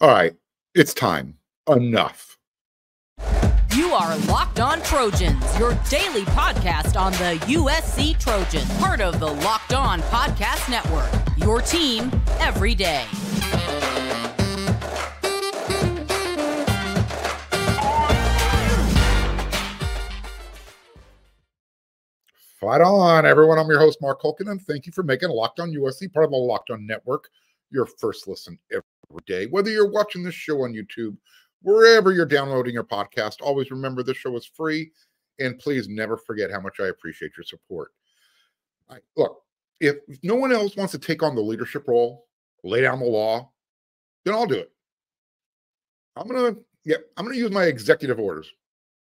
All right, it's time. Enough. You are Locked On Trojans, your daily podcast on the USC Trojans, part of the Locked On Podcast Network. Your team every day. Fight on, everyone. I'm your host, Mark Culkin, and thank you for making Locked On USC part of the Locked On Network, your first listen every day. Whether you're watching this show on YouTube, wherever you're downloading your podcast, always remember this show is free, and please never forget how much I appreciate your support. I, look, if no one else wants to take on the leadership role, lay down the law, then I'll do it. I'm gonna, yeah, I'm gonna use my executive orders.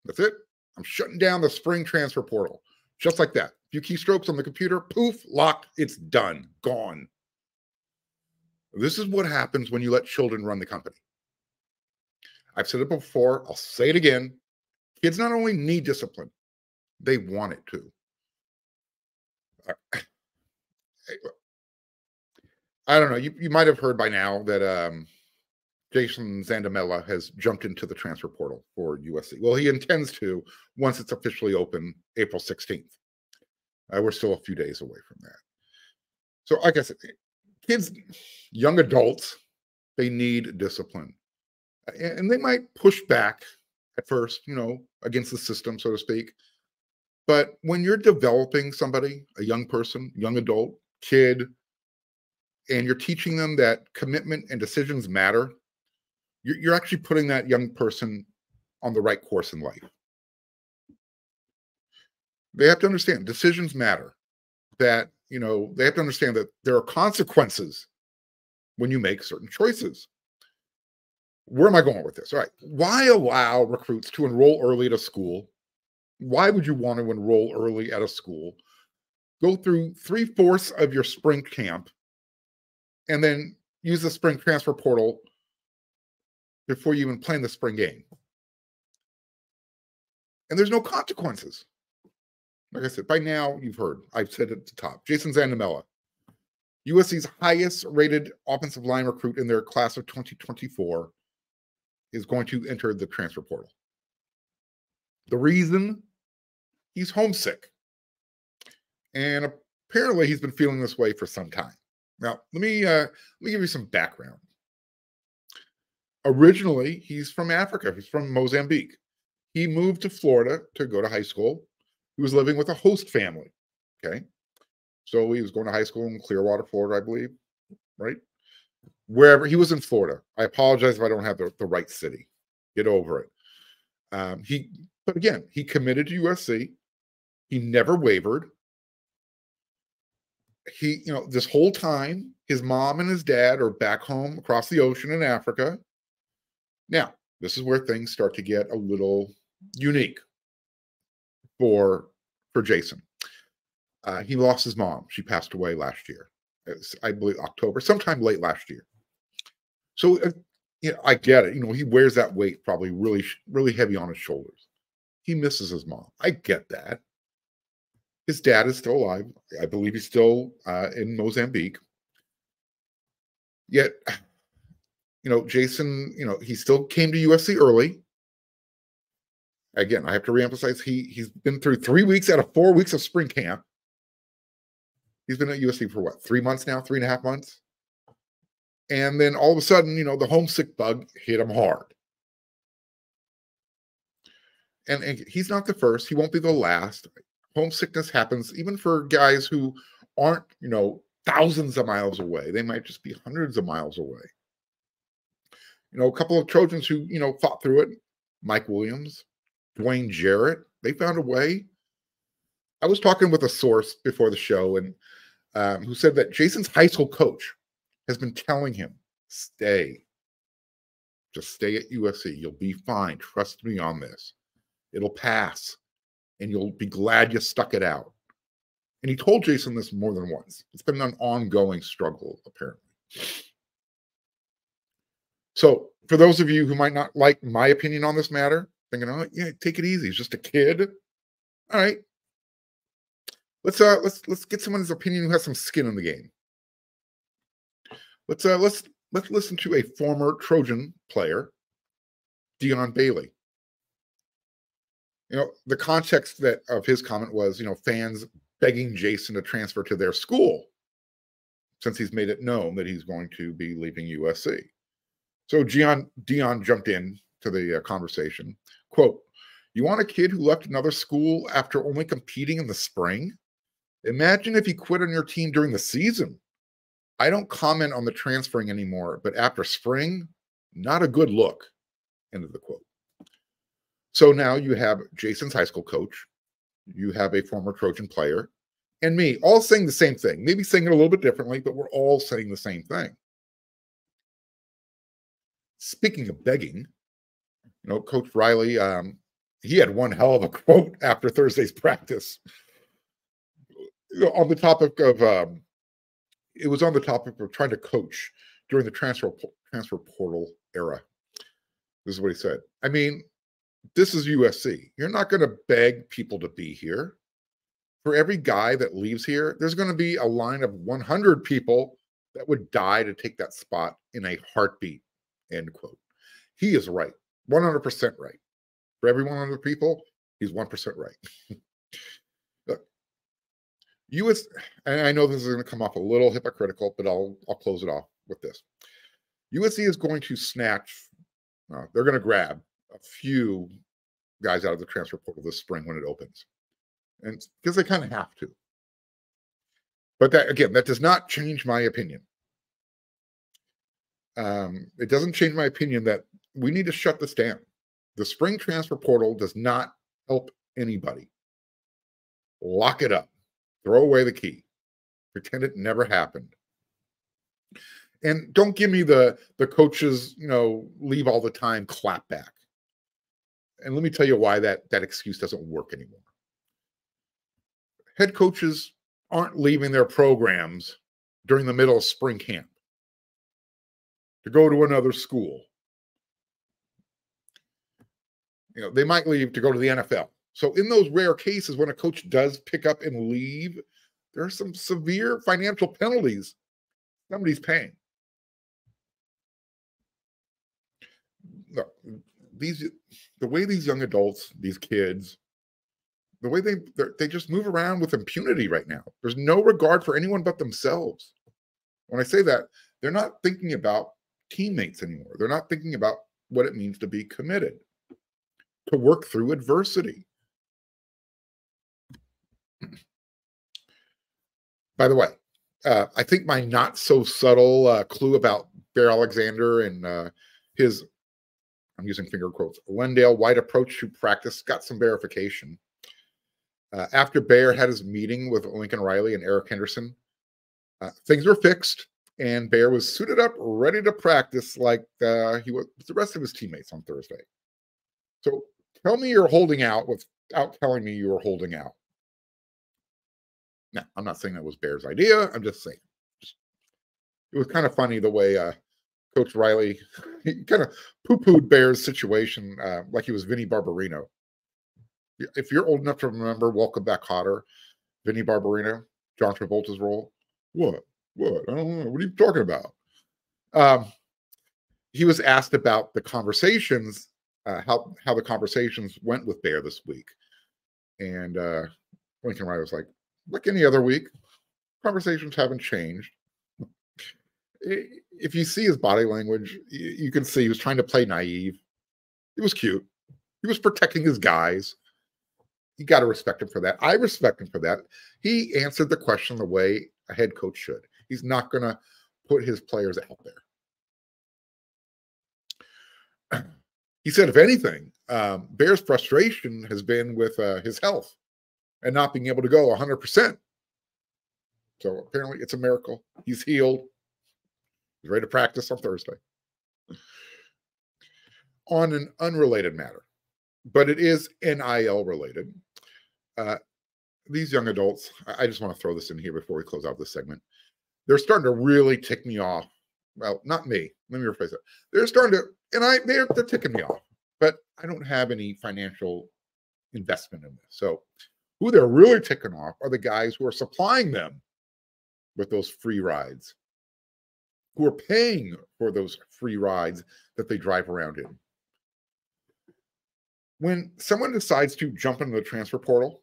That's it. I'm shutting down the spring transfer portal. Just like that. A few keystrokes on the computer, poof, lock, it's done, gone. This is what happens when you let children run the company. I've said it before, I'll say it again. Kids not only need discipline, they want it too. I don't know. You, you might have heard by now that um, Jason Zandamela has jumped into the transfer portal for USC. Well, he intends to once it's officially open April 16th. Uh, we're still a few days away from that. So, like I said, kids, young adults, they need discipline. And they might push back at first, you know, against the system, so to speak. But when you're developing somebody, a young person, young adult, kid, and you're teaching them that commitment and decisions matter, you're, actually putting that young person on the right course in life. They have to understand decisions matter. That, you know, they have to understand that there are consequences when you make certain choices. Where am I going with this? All right. Why allow recruits to enroll early at a school? Why would you want to enroll early at a school? Go through three fourths of your spring camp and then use the spring transfer portal before you even play in the spring game. And there's no consequences. Like I said, by now you've heard, I've said it at the top, Jason Zandamela, USC's highest rated offensive line recruit in their class of 2024, is going to enter the transfer portal. The reason he's homesick. And apparently he's been feeling this way for some time. Now, let me uh, let me give you some background originally he's from Africa. He's from Mozambique. He moved to Florida to go to high school. He was living with a host family. Okay. So he was going to high school in Clearwater, Florida, I believe. Right. Wherever he was in Florida. I apologize if I don't have the, the right city. Get over it. Um, he, but again, he committed to USC. He never wavered. He, you know, this whole time, his mom and his dad are back home across the ocean in Africa. Now, this is where things start to get a little unique for for Jason. Uh, he lost his mom. She passed away last year. I believe October, sometime late last year. So, uh, you know, I get it. You know, he wears that weight probably really, really heavy on his shoulders. He misses his mom. I get that. His dad is still alive. I believe he's still uh, in Mozambique. Yet you know, Jason, you know, he still came to USC early. Again, I have to reemphasize he he's been through three weeks out of four weeks of spring camp. He's been at USC for what, three months now, three and a half months? And then all of a sudden, you know, the homesick bug hit him hard. And, and he's not the first, he won't be the last. Homesickness happens even for guys who aren't, you know, thousands of miles away. They might just be hundreds of miles away you know, a couple of Trojans who, you know, fought through it. Mike Williams, Dwayne Jarrett, they found a way. I was talking with a source before the show and um, who said that Jason's high school coach has been telling him, stay. Just stay at USC. You'll be fine. Trust me on this. It'll pass and you'll be glad you stuck it out. And he told Jason this more than once. It's been an ongoing struggle, apparently. So, for those of you who might not like my opinion on this matter, thinking, "Oh, yeah, take it easy. He's just a kid." All right, let's uh let's let's get someone's opinion who has some skin in the game. Let's uh let's let's listen to a former Trojan player, Dion Bailey. You know, the context that of his comment was, you know, fans begging Jason to transfer to their school since he's made it known that he's going to be leaving USC. So Dion, Dion jumped in to the uh, conversation. Quote, you want a kid who left another school after only competing in the spring? Imagine if he quit on your team during the season. I don't comment on the transferring anymore, but after spring, not a good look. End of the quote. So now you have Jason's high school coach, you have a former Trojan player, and me all saying the same thing, maybe saying it a little bit differently, but we're all saying the same thing. Speaking of begging, you know, Coach Riley, um, he had one hell of a quote after Thursday's practice on the topic of um, it was on the topic of trying to coach during the transfer transfer portal era. This is what he said. I mean, this is USC. You're not going to beg people to be here. For every guy that leaves here, there's going to be a line of 100 people that would die to take that spot in a heartbeat. End quote. He is right, 100% right. For every 100 people, he's 1% right. Look, US, and I know this is going to come off a little hypocritical, but I'll I'll close it off with this. USC is going to snatch, uh, they're going to grab a few guys out of the transfer portal this spring when it opens, and because they kind of have to. But that again, that does not change my opinion. Um, it doesn't change my opinion that we need to shut this down. The spring transfer portal does not help anybody. Lock it up. Throw away the key. Pretend it never happened. And don't give me the the coaches, you know, leave all the time clap back. And let me tell you why that that excuse doesn't work anymore. Head coaches aren't leaving their programs during the middle of spring camp to go to another school. You know, they might leave to go to the NFL. So, in those rare cases when a coach does pick up and leave, there are some severe financial penalties somebody's paying. Look, these the way these young adults, these kids, the way they they just move around with impunity right now. There's no regard for anyone but themselves. When I say that, they're not thinking about teammates anymore. They're not thinking about what it means to be committed, to work through adversity. By the way, uh, I think my not so subtle uh, clue about Bear Alexander and uh, his, I'm using finger quotes, LenDale White approach to practice got some verification. Uh, after Bear had his meeting with Lincoln Riley and Eric Henderson, uh, things were fixed, and Bear was suited up, ready to practice like uh, he was the rest of his teammates on Thursday. So tell me you're holding out without telling me you were holding out. Now, I'm not saying that was Bear's idea. I'm just saying. It was kind of funny the way uh, Coach Riley kind of poo pooed Bear's situation uh, like he was Vinny Barbarino. If you're old enough to remember Welcome Back Kotter, Vinny Barbarino, John Travolta's role, what? What? I don't know. What are you talking about? Um, he was asked about the conversations, uh, how how the conversations went with Bear this week, and uh, Lincoln Riley was like, like any other week, conversations haven't changed. If you see his body language, you can see he was trying to play naive. It was cute. He was protecting his guys. You got to respect him for that. I respect him for that. He answered the question the way a head coach should. He's not going to put his players out there. He said, if anything, um, Bear's frustration has been with uh, his health and not being able to go 100%. So apparently it's a miracle. He's healed. He's ready to practice on Thursday. On an unrelated matter, but it is NIL related. Uh, these young adults, I just want to throw this in here before we close out this segment. They're starting to really tick me off. Well, not me. Let me rephrase it. They're starting to, and I they're, they're ticking me off, but I don't have any financial investment in this. So who they're really ticking off are the guys who are supplying them with those free rides. who are paying for those free rides that they drive around in. When someone decides to jump into the transfer portal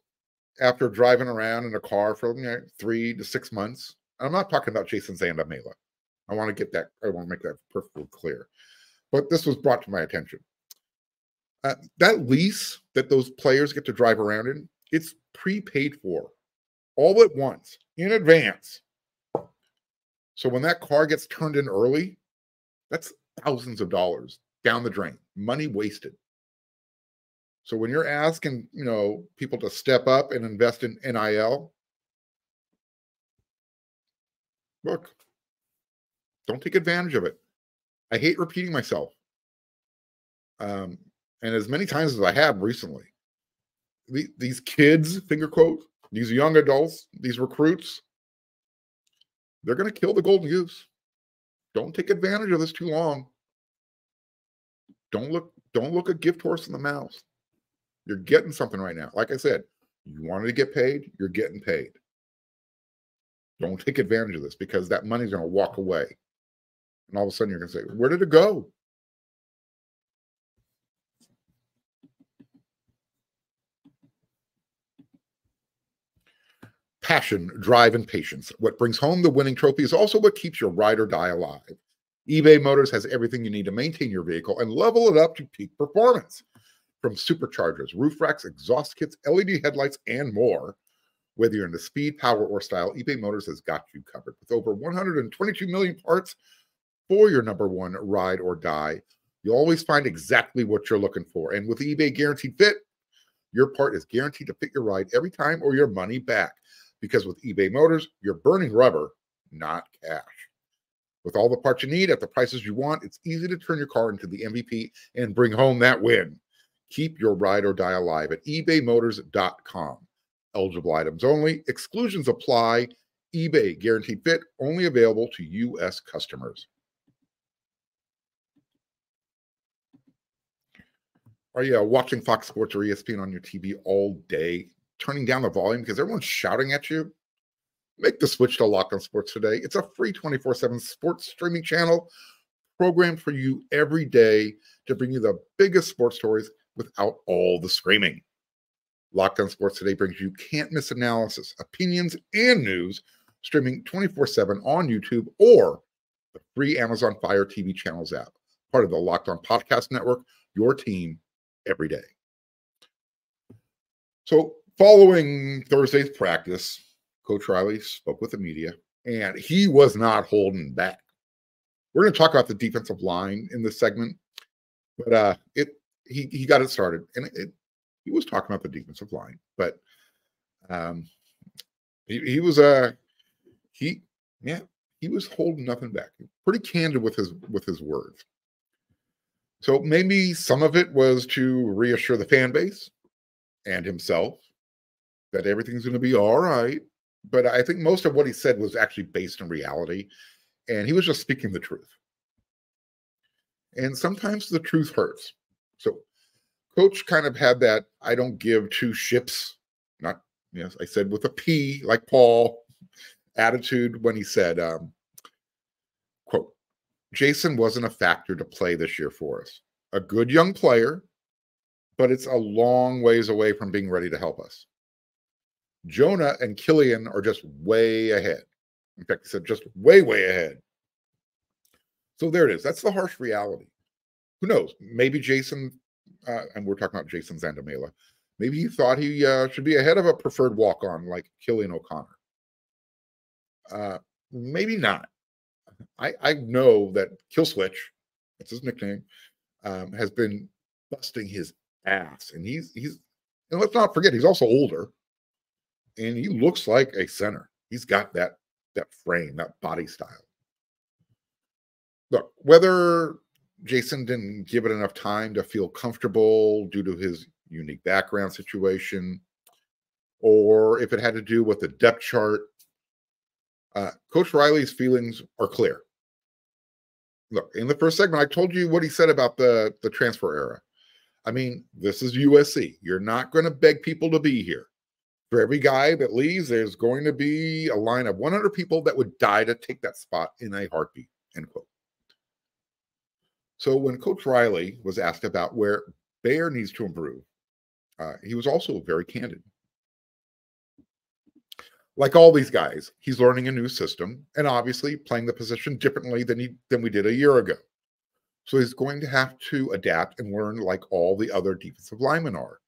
after driving around in a car for you know, three to six months, I'm not talking about Jason Zandamela. I want to get that, I want to make that perfectly clear. But this was brought to my attention. Uh, that lease that those players get to drive around in, it's prepaid for all at once in advance. So when that car gets turned in early, that's thousands of dollars down the drain, money wasted. So when you're asking, you know, people to step up and invest in NIL, look, don't take advantage of it. I hate repeating myself. Um, and as many times as I have recently, the, these kids, finger quote, these young adults, these recruits, they're going to kill the golden goose. Don't take advantage of this too long. Don't look, don't look a gift horse in the mouth. You're getting something right now. Like I said, you wanted to get paid, you're getting paid. Don't take advantage of this because that money's going to walk away. And all of a sudden you're going to say, Where did it go? Passion, drive, and patience. What brings home the winning trophy is also what keeps your ride or die alive. eBay Motors has everything you need to maintain your vehicle and level it up to peak performance. From superchargers, roof racks, exhaust kits, LED headlights, and more. Whether you're into speed, power, or style, eBay Motors has got you covered. With over 122 million parts for your number one ride or die, you'll always find exactly what you're looking for. And with eBay Guaranteed Fit, your part is guaranteed to fit your ride every time or your money back. Because with eBay Motors, you're burning rubber, not cash. With all the parts you need at the prices you want, it's easy to turn your car into the MVP and bring home that win. Keep your ride or die alive at ebaymotors.com. Eligible items only, exclusions apply. eBay guaranteed fit only available to U.S. customers. Are you uh, watching Fox Sports or ESPN on your TV all day, turning down the volume because everyone's shouting at you? Make the switch to Locked On Sports today. It's a free 24 7 sports streaming channel programmed for you every day to bring you the biggest sports stories without all the screaming. Locked On Sports Today brings you can't miss analysis, opinions, and news streaming 24 7 on YouTube or the free Amazon Fire TV channels app, part of the Locked On Podcast Network, your team every day. So, following Thursday's practice, Coach Riley spoke with the media and he was not holding back. We're going to talk about the defensive line in this segment, but uh, it he he got it started, and it, he was talking about the defensive line, but um, he, he was uh he yeah he was holding nothing back, pretty candid with his with his words. So maybe some of it was to reassure the fan base and himself that everything's going to be all right. But I think most of what he said was actually based in reality, and he was just speaking the truth. And sometimes the truth hurts. So coach kind of had that I don't give two ships, not yes, I said with a P like Paul attitude when he said, um, Jason wasn't a factor to play this year for us. A good young player, but it's a long ways away from being ready to help us. Jonah and Killian are just way ahead. In fact, he said just way, way ahead. So there it is. That's the harsh reality. Who knows? Maybe Jason uh, and we're talking about Jason Zandamela. Maybe he thought he uh, should be ahead of a preferred walk on like Killian O'Connor. Uh, maybe not. I, I know that Kill Switch, that's his nickname, um, has been busting his ass, and he's he's and let's not forget he's also older, and he looks like a center. He's got that that frame, that body style. Look, whether Jason didn't give it enough time to feel comfortable due to his unique background situation, or if it had to do with the depth chart. Uh, Coach Riley's feelings are clear. Look, in the first segment, I told you what he said about the, the transfer era. I mean, this is USC. You're not going to beg people to be here. For every guy that leaves, there's going to be a line of 100 people that would die to take that spot in a heartbeat. End quote. So when Coach Riley was asked about where Bear needs to improve, uh, he was also very candid. Like all these guys, he's learning a new system and obviously playing the position differently than he than we did a year ago. So he's going to have to adapt and learn like all the other defensive linemen are.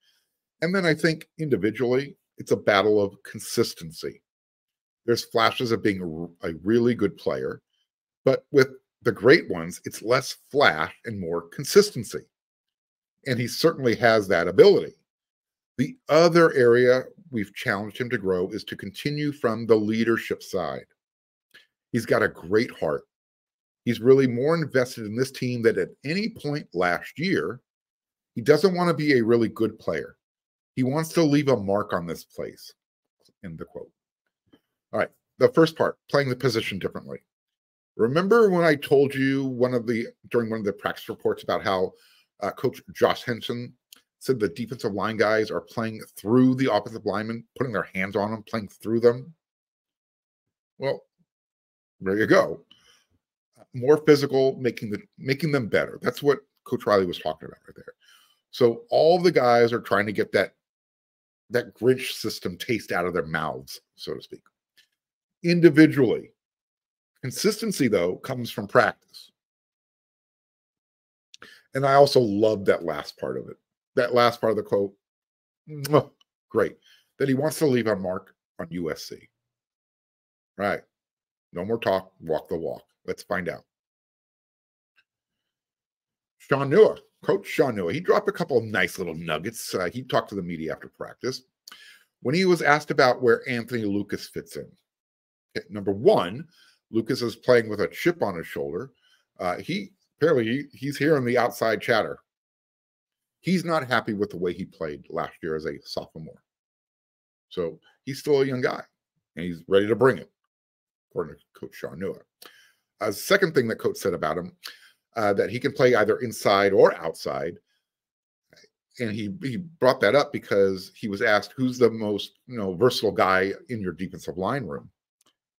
And then I think individually, it's a battle of consistency. There's flashes of being a, a really good player, but with the great ones, it's less flash and more consistency. And he certainly has that ability. The other area we've challenged him to grow is to continue from the leadership side. He's got a great heart. He's really more invested in this team than at any point last year. He doesn't want to be a really good player. He wants to leave a mark on this place. End the quote. All right. The first part, playing the position differently. Remember when I told you one of the during one of the practice reports about how uh, Coach Josh Henson said the defensive line guys are playing through the offensive linemen, putting their hands on them, playing through them. Well, there you go more physical, making the making them better. That's what Coach Riley was talking about right there. So all the guys are trying to get that that Grinch system taste out of their mouths, so to speak. Individually, consistency though comes from practice. And I also love that last part of it. That last part of the quote, oh, great. That he wants to leave a mark on USC. Right. No more talk, walk the walk. Let's find out. Shaun Nua, Coach Shaun Nua, he dropped a couple of nice little nuggets. Uh, he talked to the media after practice when he was asked about where Anthony Lucas fits in. Okay, number one, Lucas is playing with a chip on his shoulder. Uh, he apparently he, he's hearing the outside chatter. He's not happy with the way he played last year as a sophomore. So he's still a young guy and he's ready to bring it, according to Coach Shaun Nua. A second thing that coach said about him uh, that he can play either inside or outside. And he he brought that up because he was asked who's the most you know versatile guy in your defensive line room,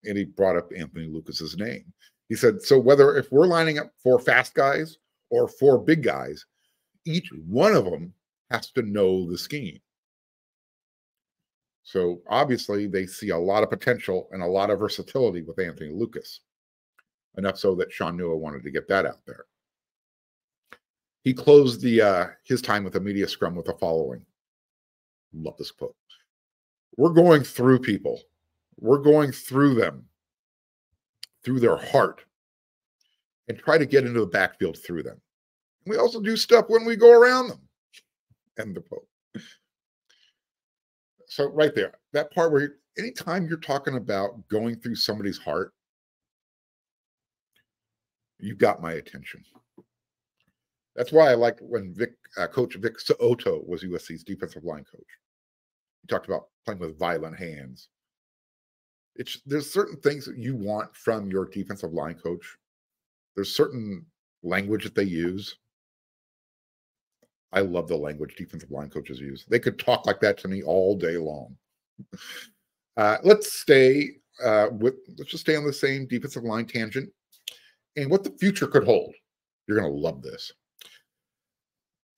and he brought up Anthony Lucas's name. He said, so whether if we're lining up four fast guys or four big guys, each one of them has to know the scheme. So obviously, they see a lot of potential and a lot of versatility with Anthony Lucas enough so that Shaun Nua wanted to get that out there. He closed the uh, his time with the media scrum with the following. Love this quote. We're going through people. We're going through them, through their heart, and try to get into the backfield through them. We also do stuff when we go around them. End the quote. So right there, that part where anytime you're talking about going through somebody's heart, you got my attention. That's why I liked when Vic, uh, Coach Vic So'oto was USC's defensive line coach. He talked about playing with violent hands. It's there's certain things that you want from your defensive line coach. There's certain language that they use. I love the language defensive line coaches use. They could talk like that to me all day long. Uh, let's stay uh, with let's just stay on the same defensive line tangent and what the future could hold. You're going to love this.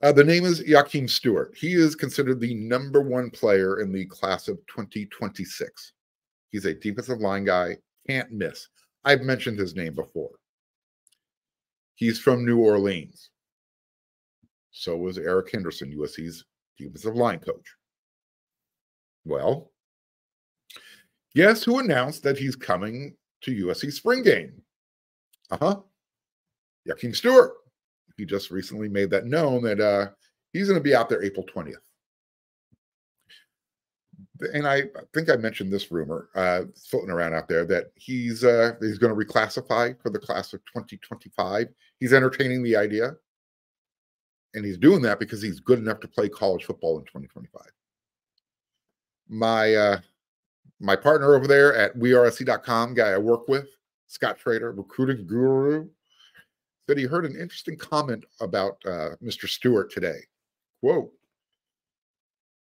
Uh, the name is Jahkeem Stewart. He is considered the number one player in the class of 2026. He's a defensive line guy, can't miss. I've mentioned his name before. He's from New Orleans. So was Eric Henderson, USC's defensive line coach. Well, guess who announced that he's coming to USC spring game? Uh huh. Jahkeem Stewart. He just recently made that known that uh, he's going to be out there April 20th. And I think I mentioned this rumor uh, floating around out there that he's uh, he's going to reclassify for the class of 2025. He's entertaining the idea, and he's doing that because he's good enough to play college football in 2025. My uh, my partner over there at wearesc.com, guy I work with, Scott Schrader, recruiting guru, said he heard an interesting comment about uh, Mr. Stewart today. Quote,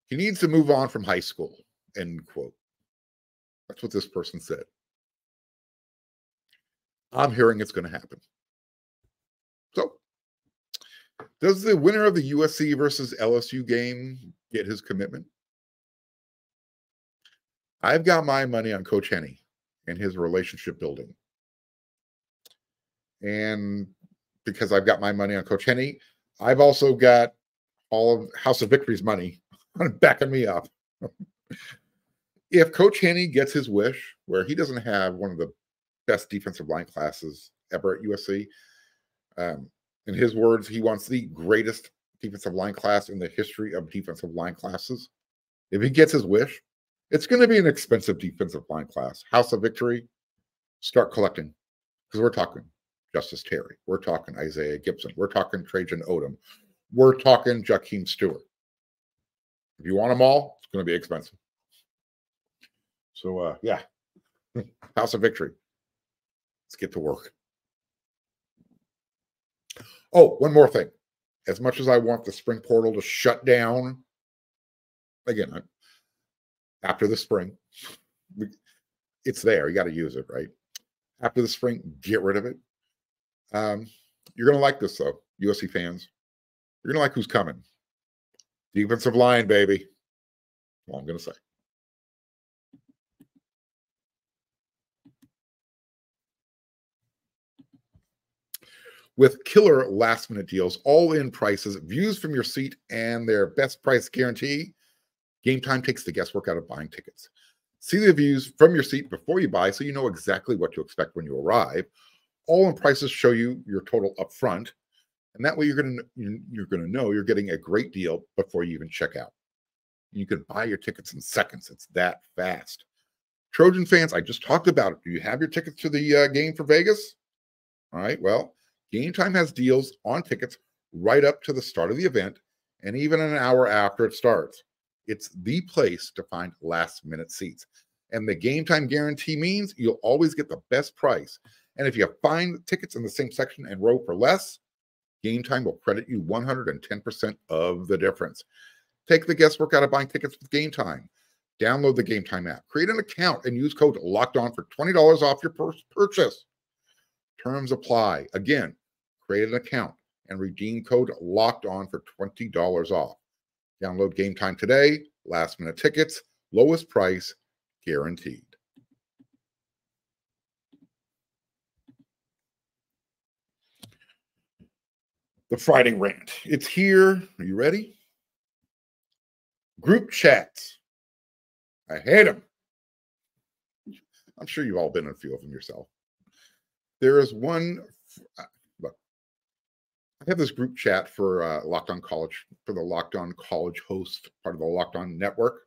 he needs to move on from high school, end quote. That's what this person said. I'm hearing it's going to happen. Does the winner of the USC versus LSU game get his commitment? I've got my money on Coach Henne and his relationship building. And because I've got my money on Coach Henne, I've also got all of House of Victory's money backing me up. if Coach Henne gets his wish, where he doesn't have one of the best defensive line classes ever at USC, um, in his words, he wants the greatest defensive line class in the history of defensive line classes. If he gets his wish, it's going to be an expensive defensive line class. House of Victory, start collecting because we're talking Justice Terry, we're talking Isaiah Gibson, we're talking Trajan Odom, we're talking Jahkeem Stewart. If you want them all, it's going to be expensive. So, uh, yeah, House of Victory. Let's get to work. Oh, one more thing. As much as I want the spring portal to shut down, again, after the spring, it's there. You got to use it, right? After the spring, get rid of it. Um, you're going to like this, though, USC fans. You're going to like who's coming. Defensive line, baby. All I'm going to say. With killer last minute deals, all in prices, views from your seat, and their best price guarantee. Game time takes the guesswork out of buying tickets. See the views from your seat before you buy so you know exactly what to expect when you arrive. All in prices show you your total upfront, and that way you're going to you're going to know you're getting a great deal before you even check out. You can buy your tickets in seconds. It's that fast. Trojan fans, I just talked about it. Do you have your tickets to the uh, game for Vegas? All right. Well, Game Time has deals on tickets right up to the start of the event and even an hour after it starts. It's the place to find last minute seats. And the game time guarantee means you'll always get the best price. And if you find tickets in the same section and row for less, game time will credit you 110% of the difference. Take the guesswork out of buying tickets with game time. Download the game time app, create an account, and use code locked on for $20 off your first purchase. Terms apply. Again, create an account and redeem code locked on for $20 off. Download game time today. Last minute tickets, lowest price guaranteed. The Friday rant. It's here. Are you ready? Group chats. I hate them. I'm sure you've all been in a few of them yourself. There is one. Uh, look, I have this group chat for uh, Locked On College for the Locked On College host part of the Locked On Network,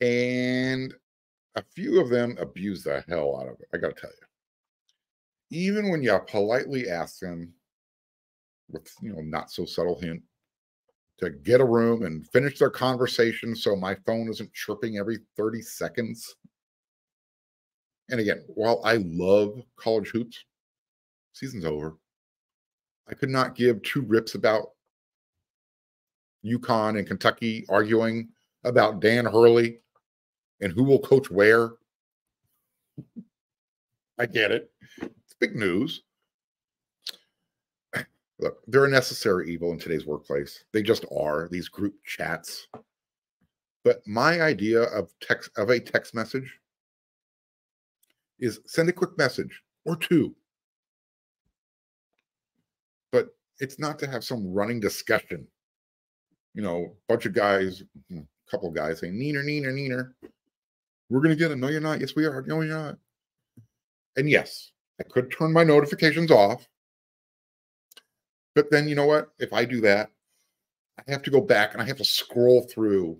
and a few of them abuse the hell out of it. I got to tell you, even when you politely ask them with you know not so subtle hint to get a room and finish their conversation so my phone isn't chirping every 30 seconds and again, while I love college hoops, season's over. I could not give two rips about UConn and Kentucky arguing about Dan Hurley and who will coach where. I get it. It's big news. Look, they're a necessary evil in today's workplace. They just are, these group chats. But my idea of text of a text message is send a quick message or two. But it's not to have some running discussion. You know, bunch of guys, a hmm, couple of guys saying, Neener, Neener, Neener. We're going to get it. No, you're not. Yes, we are. No, you're not. And yes, I could turn my notifications off. But then, you know what? If I do that, I have to go back and I have to scroll through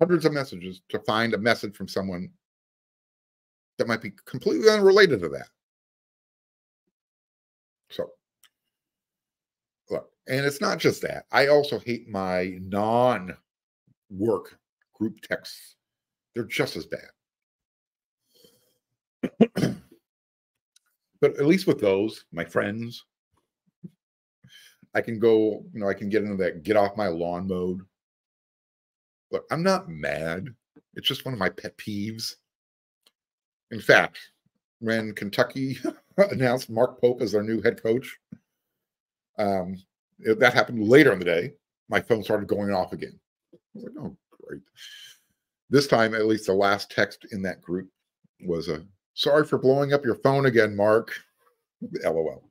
hundreds of messages to find a message from someone that might be completely unrelated to that. So, look, and it's not just that. I also hate my non work group texts, they're just as bad. but at least with those, my friends, I can go, you know, I can get into that get off my lawn mode. Look, I'm not mad. It's just one of my pet peeves. In fact, when Kentucky announced Mark Pope as their new head coach. Um, it, that happened later in the day. My phone started going off again. I was like, oh, great. This time, at least the last text in that group was a sorry for blowing up your phone again, Mark. LOL.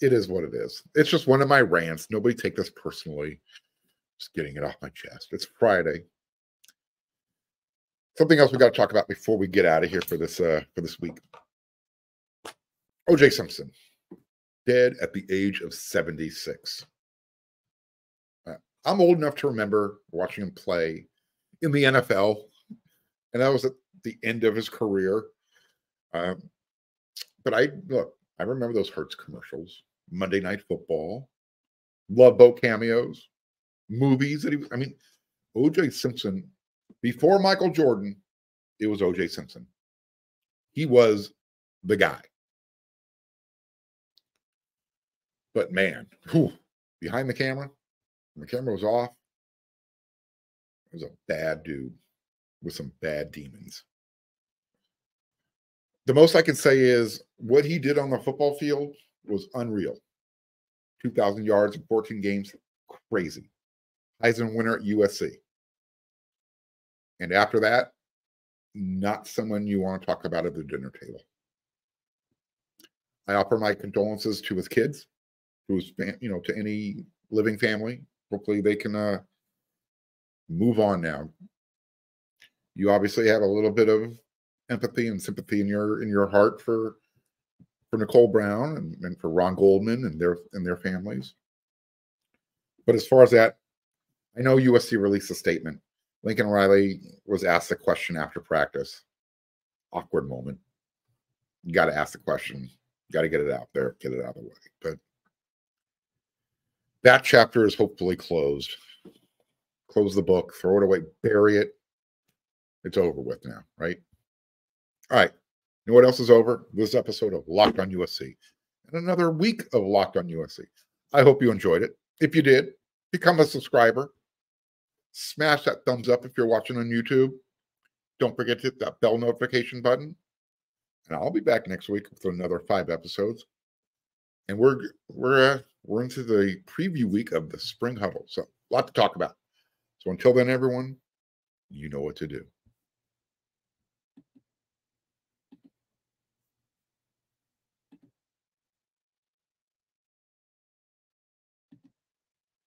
It is what it is. It's just one of my rants. Nobody take this personally. Just getting it off my chest. It's Friday. Something else we got to talk about before we get out of here for this uh for this week. OJ Simpson, dead at the age of 76. Uh, I'm old enough to remember watching him play in the NFL, and that was at the end of his career. Um, but I look, I remember those Hertz commercials, Monday Night Football, Love Boat cameos, movies that he. I mean, OJ Simpson before Michael Jordan, it was OJ Simpson. He was the guy. But man, whew, behind the camera, the camera was off, it was a bad dude with some bad demons. The most I can say is what he did on the football field was unreal. 2,000 yards in 14 games, crazy. Heisman winner at USC. And after that, not someone you want to talk about at the dinner table. I offer my condolences to his kids, his, you know, to any living family. Hopefully, they can uh, move on now. You obviously have a little bit of empathy and sympathy in your in your heart for for Nicole Brown and, and for Ron Goldman and their and their families. But as far as that, I know USC released a statement Lincoln Riley was asked the question after practice. Awkward moment. You got to ask the question. Got to get it out there, get it out of the way. But that chapter is hopefully closed. Close the book, throw it away, bury it. It's over with now, right? All right. You know what else is over? This episode of Locked on USC and another week of Locked on USC. I hope you enjoyed it. If you did, become a subscriber Smash that thumbs up if you're watching on YouTube. Don't forget to hit that bell notification button. And I'll be back next week with another five episodes. And we're we're uh, we're into the preview week of the spring huddle. So a lot to talk about. So until then, everyone, you know what to do.